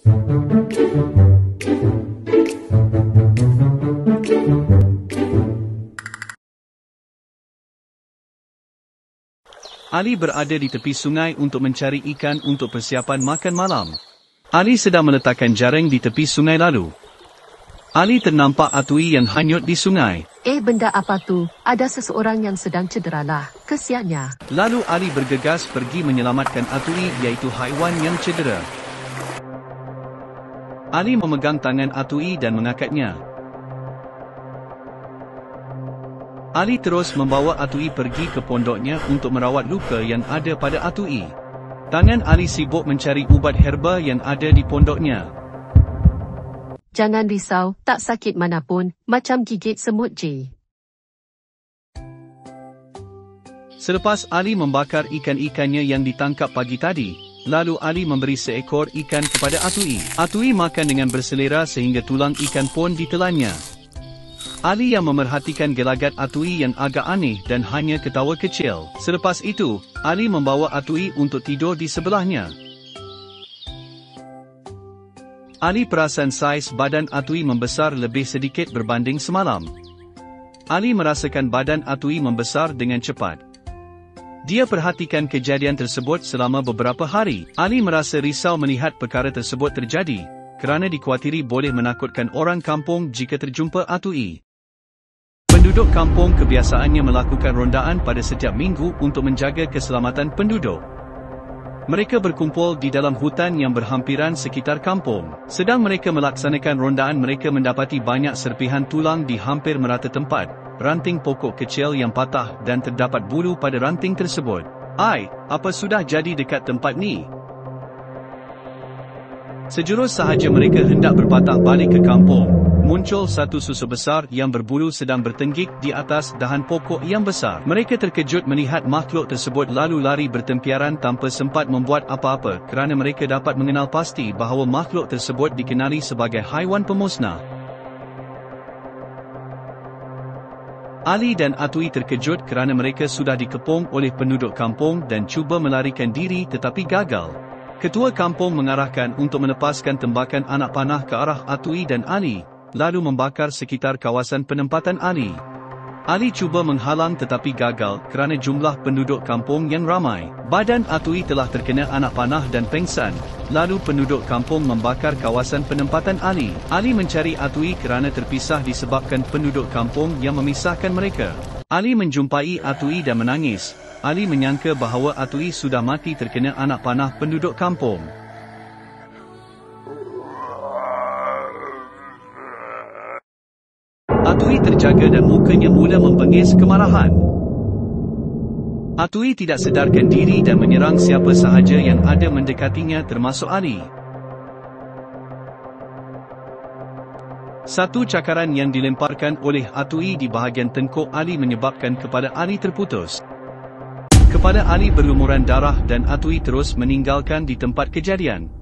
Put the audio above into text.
Ali berada di tepi sungai untuk mencari ikan untuk persiapan makan malam. Ali sedang meletakkan jaring di tepi sungai lalu. Ali ternampak Atui yang hanyut di sungai. Eh benda apa tu? Ada seseorang yang sedang cederalah. Kesiannya. Lalu Ali bergegas pergi menyelamatkan Atui iaitu haiwan yang cedera. Ali memegang tangan Atui dan mengangkatnya. Ali terus membawa Atui pergi ke pondoknya untuk merawat luka yang ada pada Atui. Tangan Ali sibuk mencari ubat herba yang ada di pondoknya. Jangan risau, tak sakit manapun, macam gigit semut je. Selepas Ali membakar ikan-ikannya yang ditangkap pagi tadi, lalu Ali memberi seekor ikan kepada Atui. Atui makan dengan berselera sehingga tulang ikan pun ditelannya. Ali yang memerhatikan gelagat Atui yang agak aneh dan hanya ketawa kecil. Selepas itu, Ali membawa Atui untuk tidur di sebelahnya. Ali perasan saiz badan Atui membesar lebih sedikit berbanding semalam. Ali merasakan badan Atui membesar dengan cepat. Dia perhatikan kejadian tersebut selama beberapa hari. Ali merasa risau melihat perkara tersebut terjadi, kerana dikuatiri boleh menakutkan orang kampung jika terjumpa Atui. Penduduk kampung kebiasaannya melakukan rondaan pada setiap minggu untuk menjaga keselamatan penduduk. Mereka berkumpul di dalam hutan yang berhampiran sekitar kampung. Sedang mereka melaksanakan rondaan mereka mendapati banyak serpihan tulang di hampir merata tempat, ranting pokok kecil yang patah dan terdapat bulu pada ranting tersebut. Ai, apa sudah jadi dekat tempat ni? Sejurus sahaja mereka hendak berpatah balik ke kampung, muncul satu susu besar yang berbulu sedang bertenggik di atas dahan pokok yang besar. Mereka terkejut melihat makhluk tersebut lalu lari bertempiaran tanpa sempat membuat apa-apa kerana mereka dapat mengenal pasti bahawa makhluk tersebut dikenali sebagai haiwan pemusnah. Ali dan Atui terkejut kerana mereka sudah dikepung oleh penduduk kampung dan cuba melarikan diri tetapi gagal. Ketua kampung mengarahkan untuk melepaskan tembakan anak panah ke arah Atui dan Ali, lalu membakar sekitar kawasan penempatan Ali. Ali cuba menghalang tetapi gagal kerana jumlah penduduk kampung yang ramai. Badan Atui telah terkena anak panah dan pengsan, lalu penduduk kampung membakar kawasan penempatan Ali. Ali mencari Atui kerana terpisah disebabkan penduduk kampung yang memisahkan mereka. Ali menjumpai Atui dan menangis. Ali menyangka bahawa Atui sudah mati terkena anak panah penduduk kampung. Atui terjaga dan mukanya mula membengis kemarahan. Atui tidak sedarkan diri dan menyerang siapa sahaja yang ada mendekatinya termasuk Ali. Satu cakaran yang dilemparkan oleh Atui di bahagian tengkuk Ali menyebabkan kepada Ali terputus. Kepada Ali berlumuran darah dan Atui terus meninggalkan di tempat kejadian.